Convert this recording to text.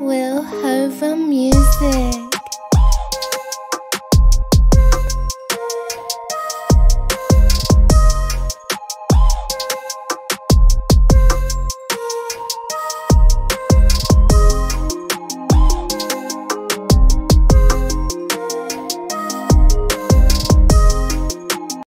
Will Hover Music.